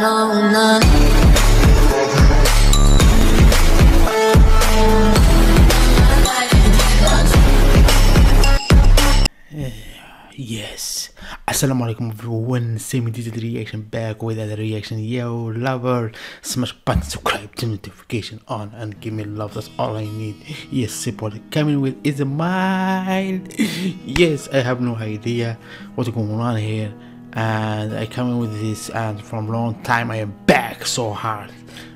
no. Yes. Assalamu alaikum everyone. Same digital reaction back with another reaction. Yo, lover, smash button, subscribe, turn notification on, and give me love. That's all I need. Yes, support coming with EZ Mil. Yes, I have no idea what's going on here, and I come in with this, and from long time I am back so hard.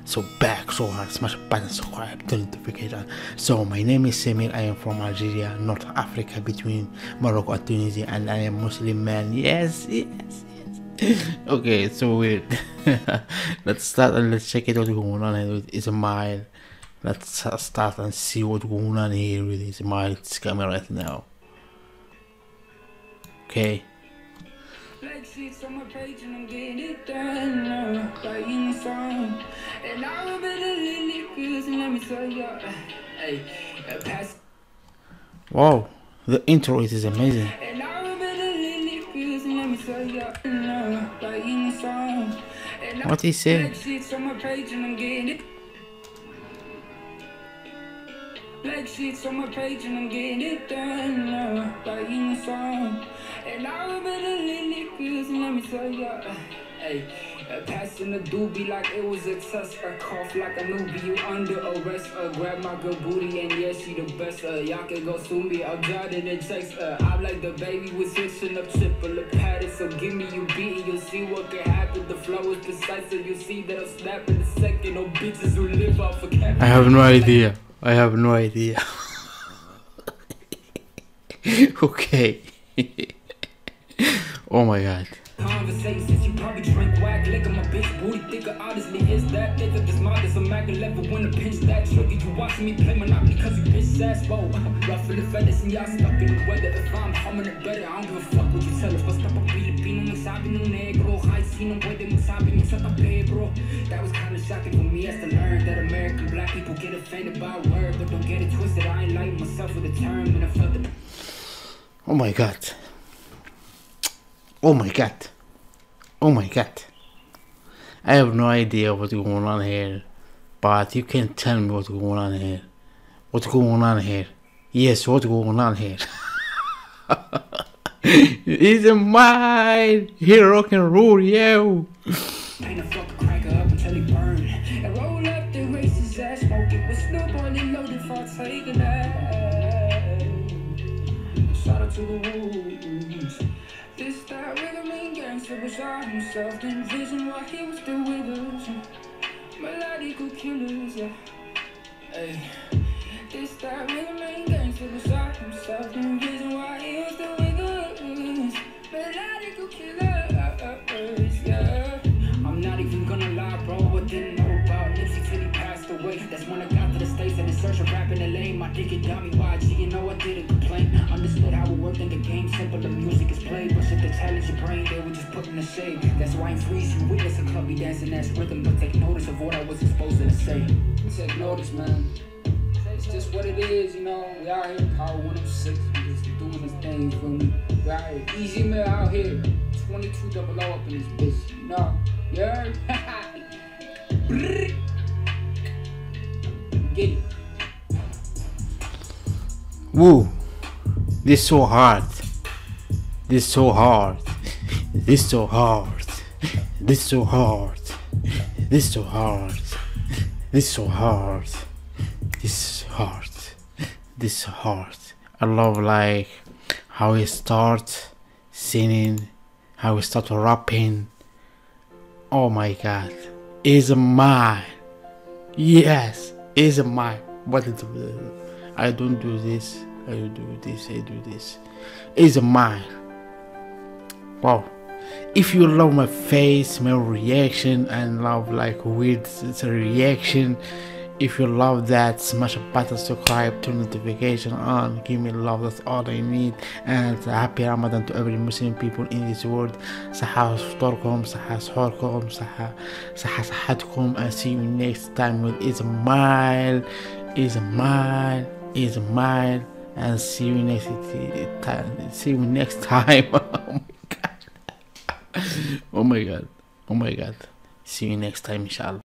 So back so hard, smash button, subscribe, turn notification. So my name is Samir. I am from Algeria, North Africa, between Morocco and Tunisia, and I am Muslim man. Yes, yes, yes. okay, it's so weird. let's start and let's check it what's going on with Ismail. Let's start and see what's going on here with Ismail's camera right now. Okay. Sheets on my page and I'm getting it done now. Writing a song. And I remember the lily feels and let me tell ya. Hey, uh, pass. Wow, the intro is amazing. And I remember the lily feels and let me tell ya. now. Writing a song. And What he say? Sheets on my page and I'm getting it. Black sheets on my page and I'm getting it done now. Writing a song. And I remember lily feels let me tell ya. Hey, uh, passing the doobie like it was a test. I cough like a newbie, you under arrest. Uh, grab my good booty and yeah, she the best. Uh, y'all can go sue me. I'm jotting the checks. Uh, I'm like the baby with switching up triple padded. So give me you beat you'll see what can happen. The flow is precise, so you see that I'm snapping the second. No bitches who live off of cap. I have no idea. I have no idea. okay. oh my god. Conversations, you probably drink whack, liquor my bitch booty thicker. Honestly, is that nigga this mod is a level when pinch that trigger. You watching me play monopoly cause you bitch ass. Ruffle the feathers and y'all stuck in the weather. If I'm humming it better, I don't give a fuck what you tell us. Basta pa Pilipino, magsabi ng negro. High sino pwede magsabi ng sa tabi, bro. That was kinda shocking for me as to learn that American black people get offended by word, but don't get it twisted. I ain't like myself with a term and I felt the Oh my god. Oh my god. Oh my god. I have no idea what's going on here. But you can tell me what's going on here. What's going on here? Yes, what's going on here? it's a mine! Here rock and roll, he to the wolves. That rhythm and gangster out himself. Didn't vision why he was still with us. Melodical killers, yeah. Hey. This that rhythm and gangster out himself. Didn't vision why he was still with us. Melodical killers, yeah. I'm not even gonna lie, bro. What didn't know about Nipsey till he passed away. That's when I got to the States and in search of rapping the lane. My dick it got me YG, you know I didn't complain. Understood how it worked in the game, simple the music is played. But shit to challenge your brain, they were just put in the shade. That's why I'm freeze you witness a clubby dancing ass rhythm. But take notice of what I was exposed to say. Take notice, man. It's just what it is, you know. We out here, Power 106, we just doing this thing, for me? We out here, EZ Mil out here. 22 double O up in this bitch, you know. You heard? Get it. Woo! This so hard. This so hard. This so hard. This so hard. This so hard. This so hard. This hard. This hard. I love like how he start singing, how he start rapping. Oh my god. Is mine. Yes, is mine. Is I don't do this. I do this, I do this. It's mine. Wow. If you love my face, my reaction, and love like with it's a reaction. If you love that, smash a button, subscribe, turn notification on, give me love, that's all I need. And happy Ramadan to every Muslim people in this world. Saha ftarkum, saha suharkum, saha saha sahatkum, and see you next time with Ismail, Ismail, Ismail. And see you next time. See you next time. oh my god. Oh my god. Oh my god. See you next time, inshallah.